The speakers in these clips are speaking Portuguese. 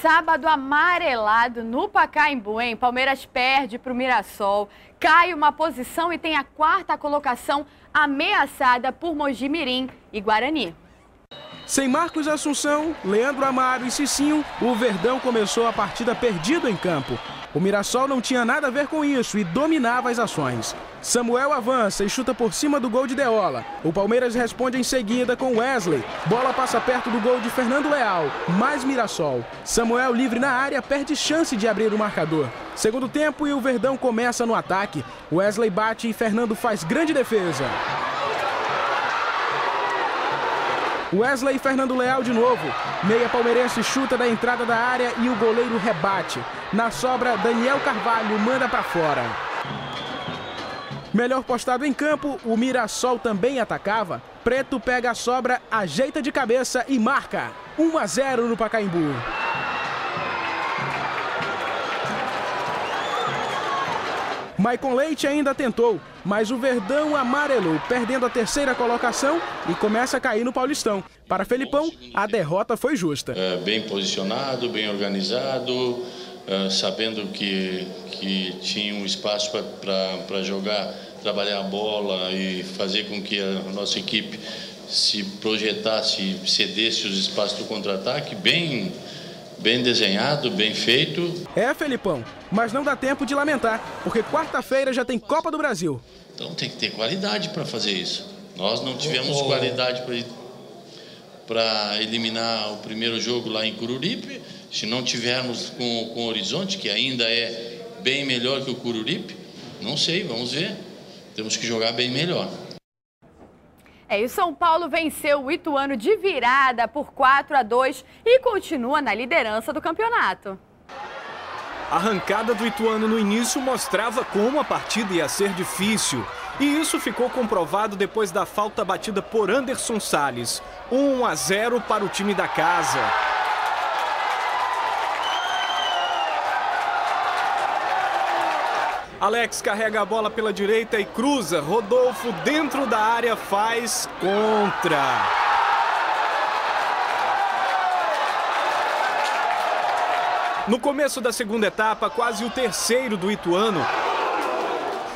Sábado amarelado no Pacaembu, hein? Palmeiras perde para o Mirassol, cai uma posição e tem a quarta colocação ameaçada por Mogi Mirim e Guarani. Sem Marcos Assunção, Leandro Amaro e Cicinho, o Verdão começou a partida perdido em campo. O Mirassol não tinha nada a ver com isso e dominava as ações. Samuel avança e chuta por cima do gol de Deola. O Palmeiras responde em seguida com Wesley. Bola passa perto do gol de Fernando Leal. Mais Mirassol. Samuel livre na área perde chance de abrir o marcador. Segundo tempo e o Verdão começa no ataque. Wesley bate e Fernando faz grande defesa. Wesley Fernando Leal de novo. Meia palmeirense chuta da entrada da área e o goleiro rebate. Na sobra, Daniel Carvalho manda para fora. Melhor postado em campo, o Mirassol também atacava. Preto pega a sobra, ajeita de cabeça e marca. 1 a 0 no Pacaembu. Maicon Leite ainda tentou, mas o Verdão amarelou, perdendo a terceira colocação e começa a cair no Paulistão. Para Felipão, a derrota foi justa. É, bem posicionado, bem organizado, é, sabendo que, que tinha um espaço para jogar, trabalhar a bola e fazer com que a nossa equipe se projetasse, cedesse os espaços do contra-ataque, bem bem desenhado, bem feito. É, Felipão, mas não dá tempo de lamentar, porque quarta-feira já tem Copa do Brasil. Então tem que ter qualidade para fazer isso. Nós não tivemos oh. qualidade para eliminar o primeiro jogo lá em Cururipe. Se não tivermos com, com o Horizonte, que ainda é bem melhor que o Cururipe, não sei, vamos ver. Temos que jogar bem melhor. É, e o São Paulo venceu o Ituano de virada por 4 a 2 e continua na liderança do campeonato. A arrancada do Ituano no início mostrava como a partida ia ser difícil. E isso ficou comprovado depois da falta batida por Anderson Salles. 1 a 0 para o time da casa. Alex carrega a bola pela direita e cruza. Rodolfo dentro da área faz contra. No começo da segunda etapa, quase o terceiro do Ituano.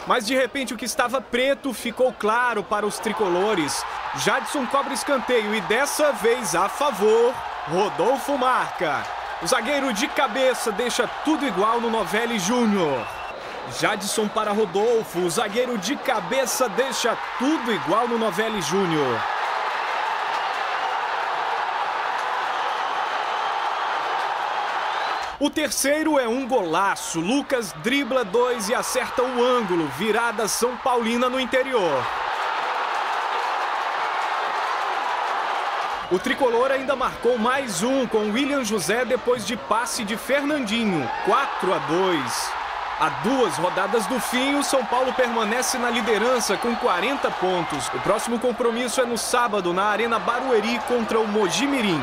Mas de repente o que estava preto ficou claro para os tricolores. Jadson cobra escanteio e dessa vez a favor, Rodolfo marca. O zagueiro de cabeça deixa tudo igual no Novelli Júnior. Jadson para Rodolfo, o zagueiro de cabeça deixa tudo igual no Novelli Júnior. O terceiro é um golaço. Lucas dribla dois e acerta o ângulo. Virada São Paulina no interior. O tricolor ainda marcou mais um com William José depois de passe de Fernandinho. 4 a 2. A duas rodadas do fim, o São Paulo permanece na liderança com 40 pontos. O próximo compromisso é no sábado, na Arena Barueri, contra o Mogi Mirim.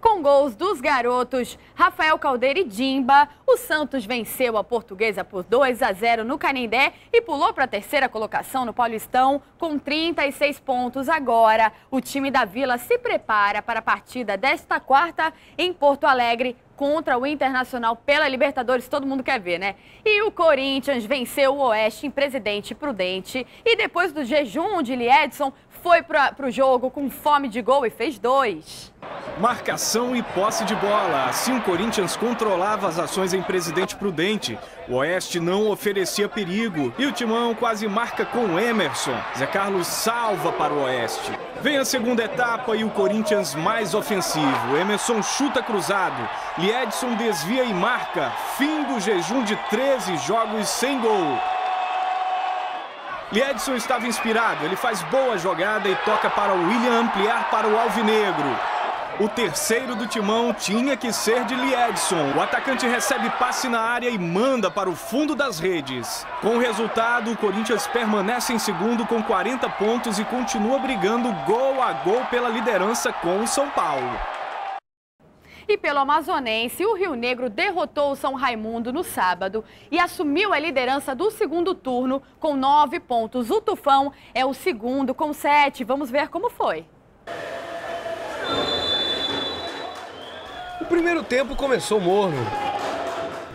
Com gols dos garotos Rafael Caldeira e Dimba, o Santos venceu a Portuguesa por 2 a 0 no Canindé e pulou para a terceira colocação no Paulistão com 36 pontos. Agora, o time da Vila se prepara para a partida desta quarta em Porto Alegre contra o Internacional pela Libertadores, todo mundo quer ver, né? E o Corinthians venceu o Oeste em Presidente Prudente e depois do jejum de Liedson foi para o jogo com fome de gol e fez dois. Marcação e posse de bola. Assim o Corinthians controlava as ações em Presidente Prudente. O Oeste não oferecia perigo e o Timão quase marca com Emerson. Zé Carlos salva para o Oeste. Vem a segunda etapa e o Corinthians mais ofensivo. Emerson chuta cruzado. Liedson desvia e marca. Fim do jejum de 13 jogos sem gol. Liedson estava inspirado, ele faz boa jogada e toca para o William ampliar para o Alvinegro. O terceiro do timão tinha que ser de Liedson. O atacante recebe passe na área e manda para o fundo das redes. Com o resultado, o Corinthians permanece em segundo com 40 pontos e continua brigando gol a gol pela liderança com o São Paulo. E pelo Amazonense, o Rio Negro derrotou o São Raimundo no sábado e assumiu a liderança do segundo turno com nove pontos. O Tufão é o segundo com sete. Vamos ver como foi. primeiro tempo começou morno.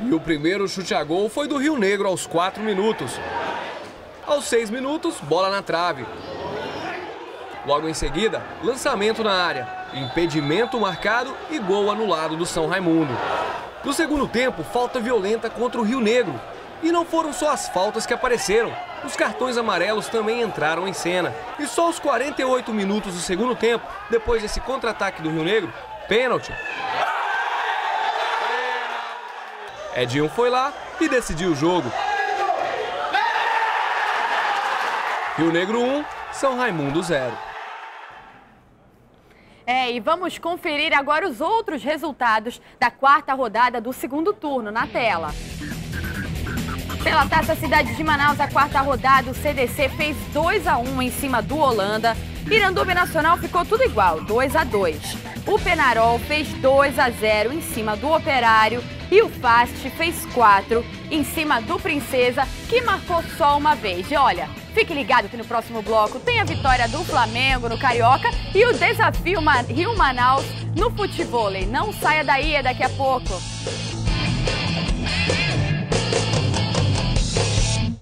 E o primeiro chute a gol foi do Rio Negro aos 4 minutos. Aos 6 minutos, bola na trave. Logo em seguida, lançamento na área, impedimento marcado e gol anulado do São Raimundo. No segundo tempo, falta violenta contra o Rio Negro. E não foram só as faltas que apareceram. Os cartões amarelos também entraram em cena. E só aos 48 minutos do segundo tempo, depois desse contra-ataque do Rio Negro, pênalti. Edinho foi lá e decidiu o jogo. Rio Negro 1, São Raimundo 0. É, e vamos conferir agora os outros resultados da quarta rodada do segundo turno na tela. Pela Taça Cidade de Manaus, a quarta rodada, o CDC fez 2 a 1 em cima do Holanda. Iranduba Nacional ficou tudo igual, 2 a 2. O Penarol fez 2 a 0 em cima do Operário e o Fast fez 4 em cima do Princesa, que marcou só uma vez. E olha, Fique ligado que no próximo bloco tem a vitória do Flamengo no Carioca e o desafio Rio Manaus no futebol. Não saia daí, é daqui a pouco.